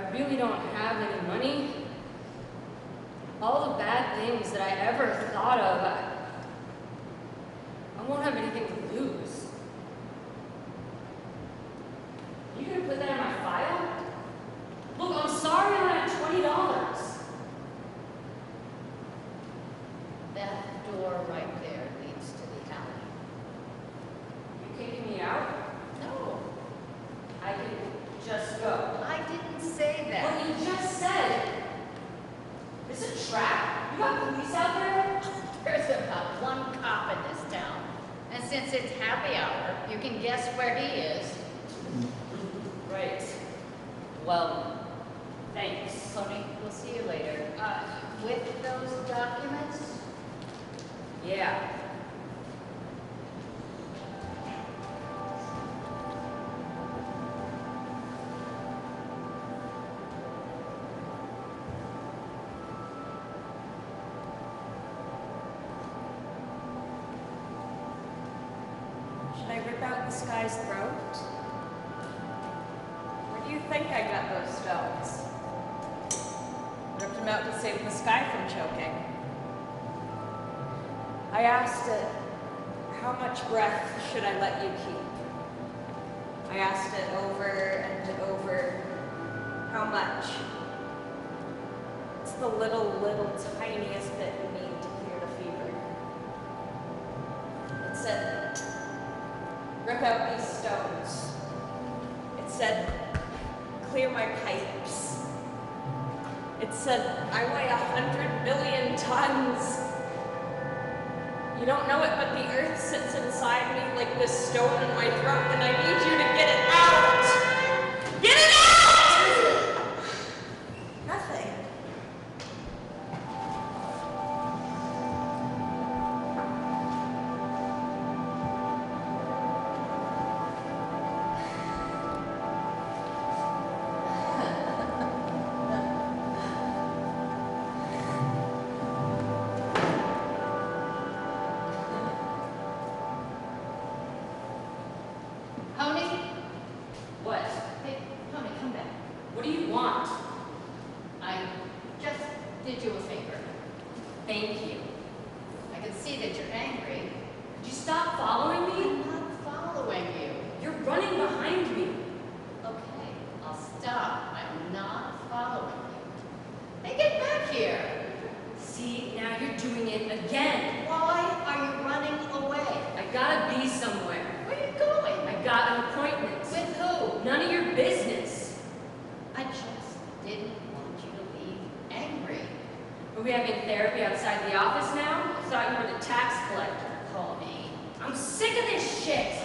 I really don't have any money. All the bad things that I ever thought of, I We're having therapy outside the office now? Thought you were the tax collector. Call me. I'm sick of this shit.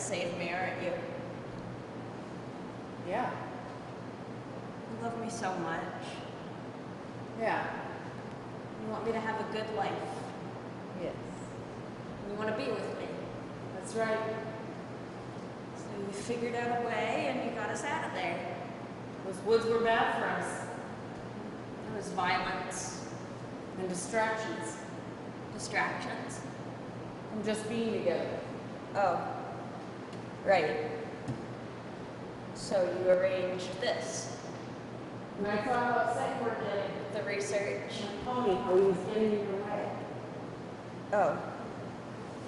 save me, aren't you. Yeah. You love me so much. Yeah. You want me to have a good life. Yes. And you want to be with me. That's right. So you figured out a way and you got us out of there. Those woods were bad for us. There was violence. And distractions. Distractions? And just being together. Oh right. So you arranged this, And I how upset you were getting. the research. And Tony, how he was getting in your way. Oh,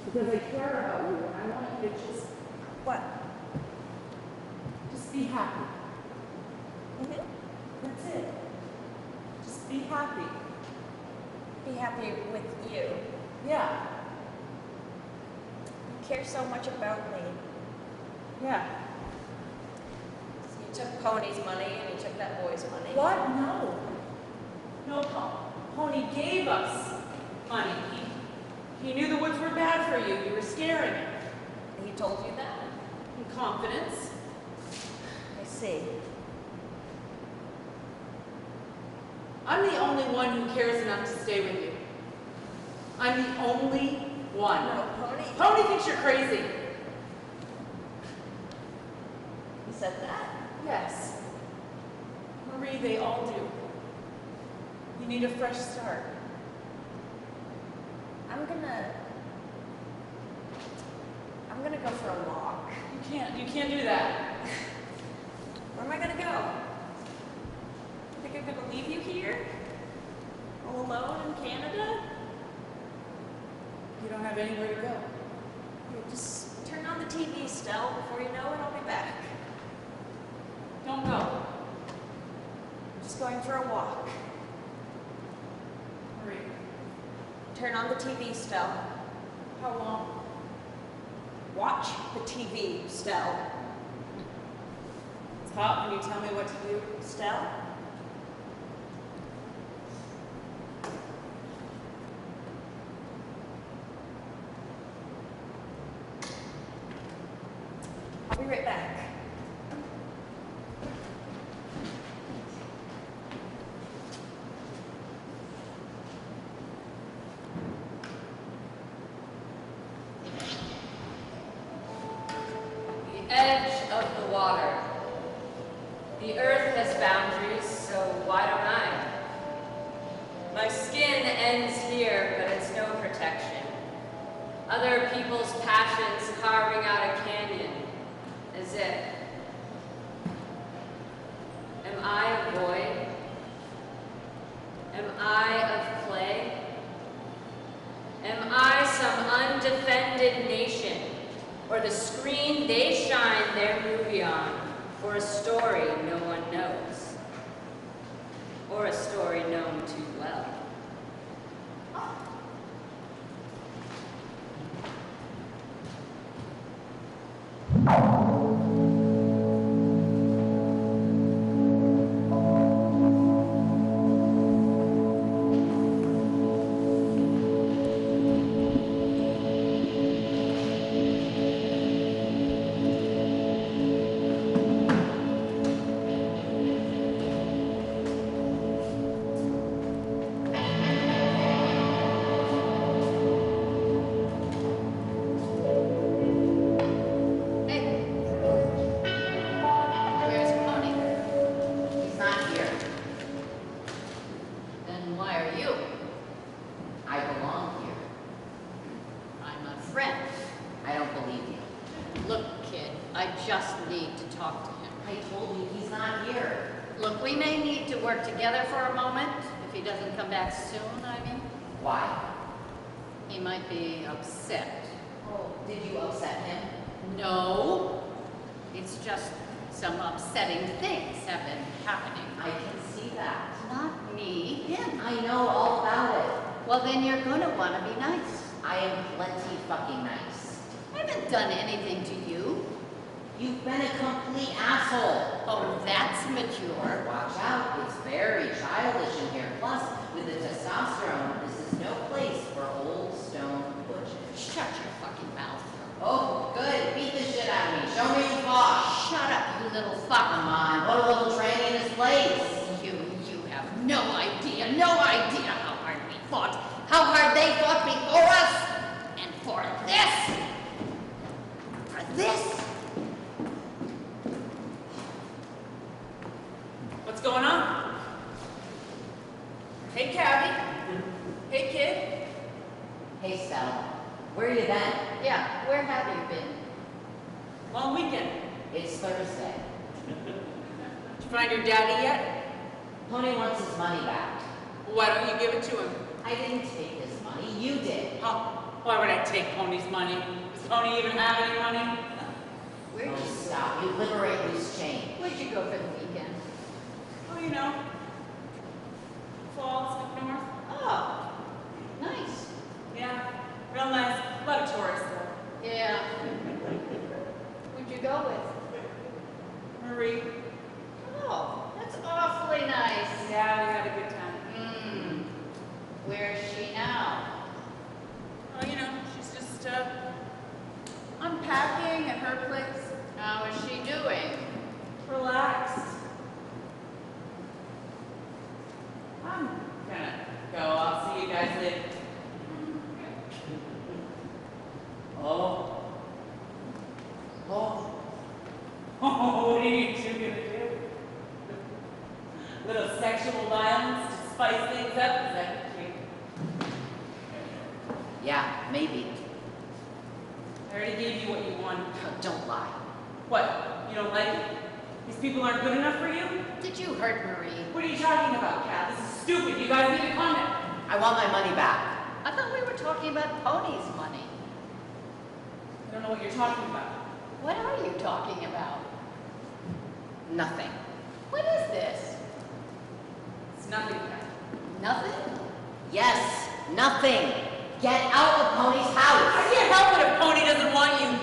Because I care about you and I want you to just, what? just be happy. Mhm. That's it. Just be happy. Be happy with you. Yeah, You care so much about me. Yeah. So you took Pony's money and you took that boy's money. What? No. No, Pony gave us money. He, he knew the woods were bad for you. You were scaring him. He told you that? In confidence. I see. I'm the only one who cares enough to stay with you. I'm the only one. No, Pony. Pony thinks you're crazy. He said that? Yes. Marie, they all do. You need a fresh start. I'm gonna. I'm gonna go for a walk. You can't, you can't do that. Where am I gonna go? You think I'm gonna leave you here? All alone in Canada? You don't have anywhere to go. You just turn on the TV, Stell. Before you know it, I'll be back. Don't go. I'm just going for a walk. Marie, Turn on the TV, Stell. how long? Watch the TV, Stell. It's hot when you tell me what to do. Stell? Nothing. What is this? It's nothing, Nothing? Yes, nothing. Get out of Pony's house. I can't help it if Pony doesn't want you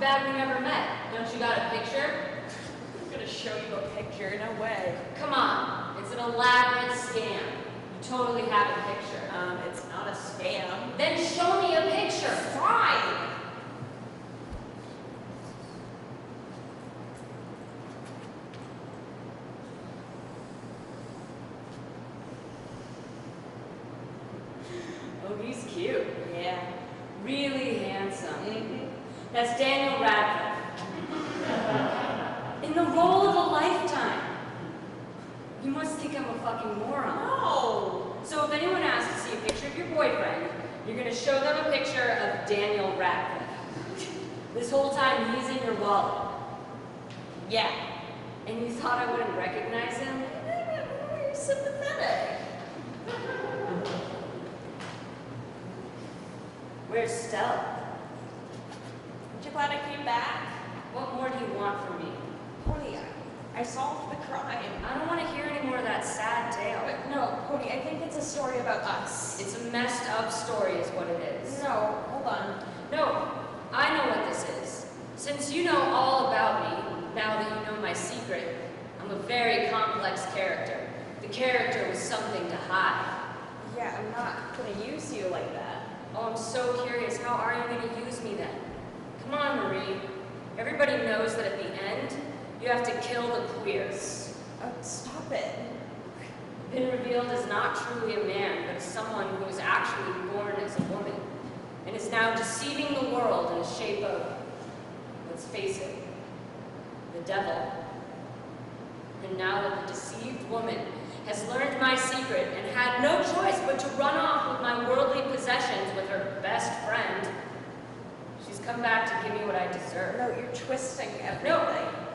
bad we never met. Don't you got a picture? I'm gonna show you a picture, no way. Come on, it's an elaborate scam. You totally have a picture. Um, it's not a scam. Then show me a picture. Fine. Aren't you glad I came back? What more do you want from me? Pony, I, I solved the crime. I don't want to hear any more of that sad tale. But no, Pony, I think it's a story about us. It's a messed up story is what it is. No, hold on. No, I know what this is. Since you know all about me, now that you know my secret, I'm a very complex character. The character was something to hide. Yeah, I'm not gonna use you like that. Oh, I'm so curious. How are you going to use me then? Come on, Marie. Everybody knows that at the end, you have to kill the queers. Oh, stop it. Been revealed as not truly a man, but as someone who was actually born as a woman, and is now deceiving the world in the shape of, let's face it, the devil. And now that the deceived woman has learned my secret and had no choice but to run off with my worldly possessions with her best friend, she's come back to give me what I deserve. No, you're twisting everything. No,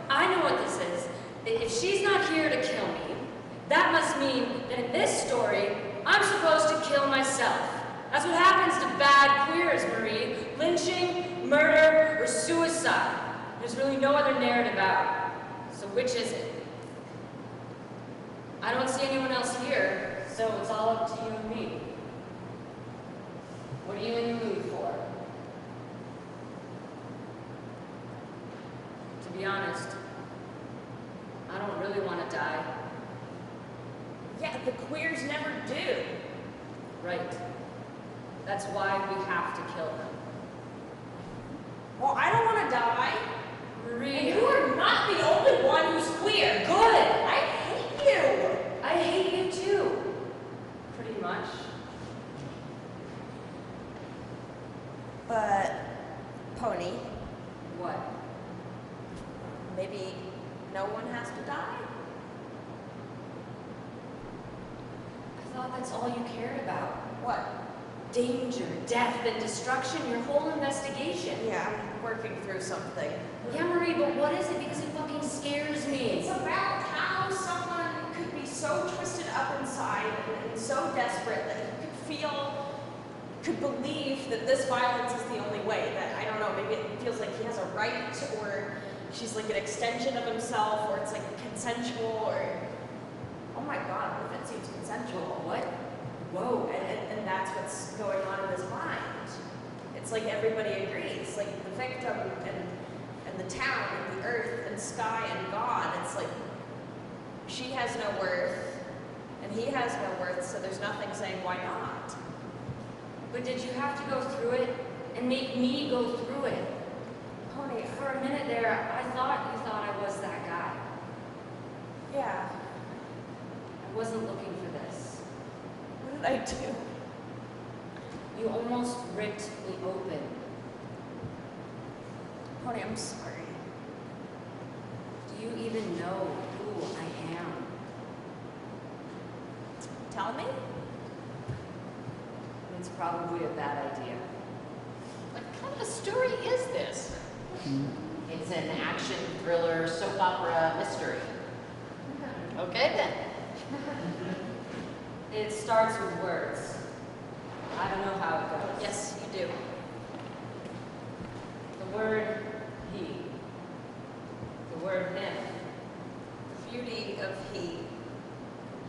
I know what this is. If she's not here to kill me, that must mean that in this story, I'm supposed to kill myself. That's what happens to bad queers, Marie. Lynching, murder, or suicide. There's really no other narrative out. So which is it? I don't see anyone else here, so it's all up to you and me. What are you in the mood for? To be honest, I don't really want to die. Yeah, the queers never do. Right. That's why we have to kill them. Well, I don't want to die. Marie, And you are not the only one who's queer. good! I you. I hate you too. Pretty much. But, Pony, What? maybe no one has to die? I thought that's all you cared about. What? Danger, death, and destruction, your whole investigation. Yeah, I'm working through something. Yeah, Marie, but what is it? Because it fucking scares me. It's about how someone could be so twisted up inside and, so desperate that he could feel, could believe that this violence is the only way. That, I don't know, maybe it feels like he has a right, or she's like an extension of himself, or it's like consensual, or. Oh my god, if it seems consensual? What? Whoa, and, and, and that's what's going on in his mind. It's like everybody agrees, like the victim and, and the town and the earth and sky and God. It's like she has no worth and he has no worth, so there's nothing saying why not. But did you have to go through it and make me go through it? Pony, For a minute there, I thought you thought I was that guy. yeah, I wasn't looking for this. what did I do? You almost ripped me open. Pony, I'm sorry. Do you even know who I am? tell me? It's probably a bad idea. What kind of a story is this? It's an action thriller, soap opera, mystery. Okay then. it starts with words. I don't know how it goes. Yes, you do. The word he. The word him. The beauty of he.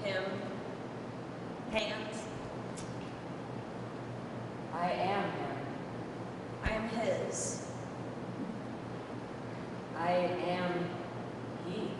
Him hands. I am him. I am his. I am he.